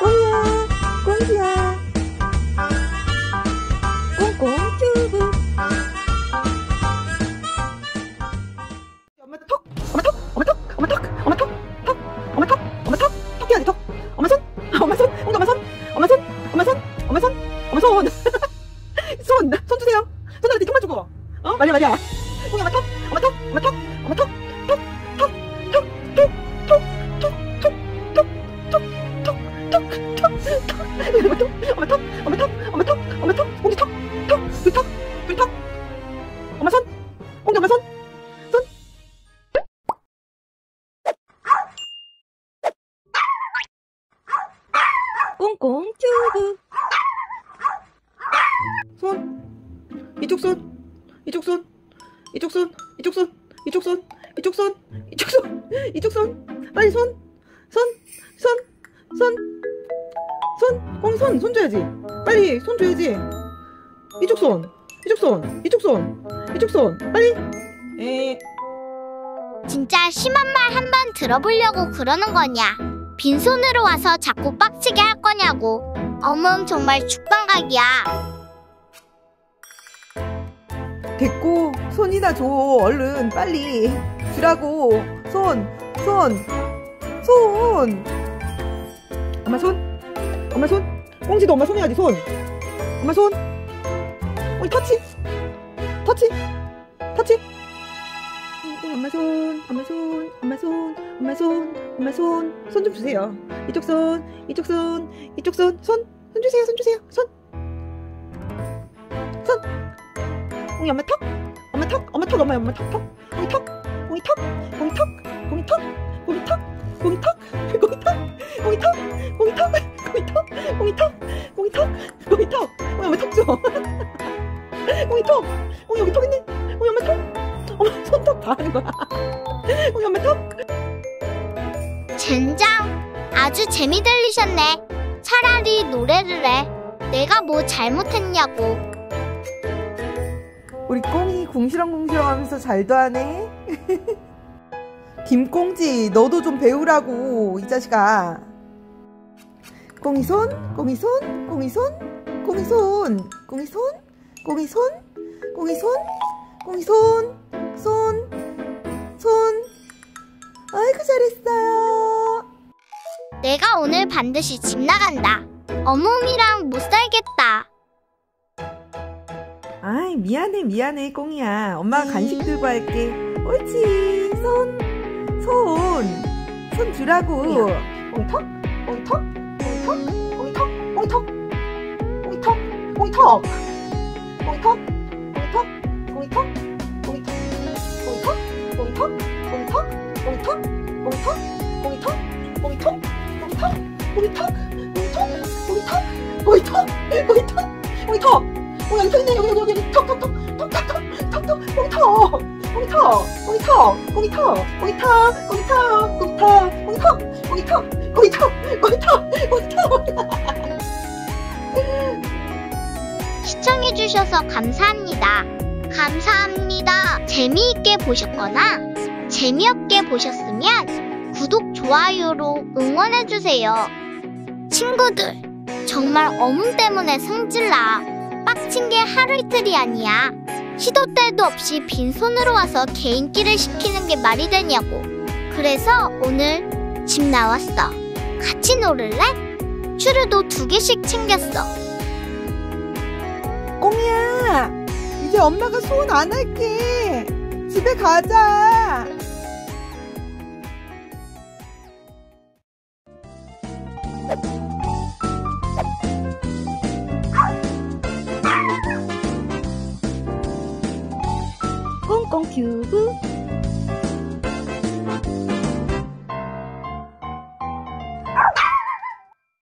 꽁이야, 꽁지야. 꽁꽁 튜브. 엄마 턱, 엄마 턱, 엄마 턱, 엄마 턱, 엄마 턱, 턱, 엄마 턱, 엄마 턱, 턱 해야지 턱. 엄마 손, 엄마 손, 엄마 손, 엄마 손, 엄마 손, 엄마 손, 엄마 손. 손, 손 주세요. 손한테 턱만 주고. 어, 말이야, 말이야. 꽁이 엄마 턱, 엄마 턱, 엄마 턱, 엄마 턱, 턱, 꽁꽁 튜브. 손, 이쪽 손, 이쪽 손, 이쪽 손, 이쪽 손, 이쪽 손, 이쪽 손, 이쪽 손, 이쪽 손, 빨리 손, 손, 손, 손, 손, 꽁 손, 손 줘야지. 빨리 손 줘야지. 이쪽 손, 이쪽 손, 이쪽 손, 이쪽 손, 빨리. 에, 진짜 심한 말 한 번 들어보려고 그러는 거냐? 빈손으로 와서 자꾸 빡치게 할 거냐고. 어멈 정말 죽방각이야. 됐고 손이나 줘 얼른 빨리. 주라고. 손 손 손. 엄마 손 엄마 손. 꽁지도 엄마 손 해야지 손. 엄마 손. 꽁지 터치. 터치. 터치. 꽁지 엄마 손 엄마 손 엄마 손 엄마 손 엄마 손 손 좀 주세요 이쪽 손 이쪽 손 이쪽 손 손 손 주세요 손 주세요 손 공이 엄마 턱, 엄마 턱, 엄마 턱, 엄마 엄마 턱, 턱, 공이 턱, 공이 턱, 공이 턱, 공이 턱, 공이 턱, 공이 턱, 공이 턱, 공이 턱, 공이 턱, 공이 턱, 공이 턱, 공이 턱, 공이 턱, 공이 엄마 턱 줘. 공이 턱, 공이 여기 턱 있네. 공이 엄마 턱, 엄마 손톱 다 하는 거야. 공이 엄마 턱. 젠장. 아주 재미 들리셨네. 차라리 노래를 해. 내가 뭐 잘못했냐고. 우리 꽁이 궁시렁궁시렁 하면서 잘도 하네. 김꽁지, 너도 좀 배우라고, 이 자식아. 꽁이 손, 꽁이 손, 꽁이 손, 꽁이 손, 꽁이 손, 꽁이 손, 꽁이 손, 꽁이 손, 손, 손. 아이고, 잘했어요. 내가 오늘 반드시 집 나간다. 어묵이랑 못 살겠다. 아이, 미안해, 미안해, 꽁이야. 엄마 가 간식 들고 할게. 옳지, 손, 손, 손 주라고. 꽁이 턱, 꽁이 턱, 꽁이 턱, 꽁이 턱, 꽁이 턱, 꽁이 턱, 꽁이 턱, 꽁이 턱, 턱, 꽁이 턱, 꽁이 턱, 꽁이 턱, 꽁이 턱, 꽁이 턱. 어, 여기 서 있네. 여기, 여기, 여기. 턱, 턱, 턱, 턱, 턱, 턱, 턱, 턱, 거기 턱. 거기 턱, 거기 턱, 거기 턱, 거기 턱, 거기 턱, 거기 턱, 거기 턱, 거기 턱, 거기 턱, 거기 턱, 거기 턱. 시청해주셔서 감사합니다. 감사합니다. 재미있게 보셨거나 재미없게 보셨으면 구독, 좋아요로 응원해주세요. 친구들, 정말 어문 때문에 성질나. 빡친 게 하루 이틀이 아니야. 시도 때도 없이 빈손으로 와서 개인기를 시키는 게 말이 되냐고. 그래서 오늘 집 나왔어. 같이 놀을래? 추르도 두 개씩 챙겼어. 꽁이야, 이제 엄마가 소원 안 할게. 집에 가자. 뚜껑 큐브.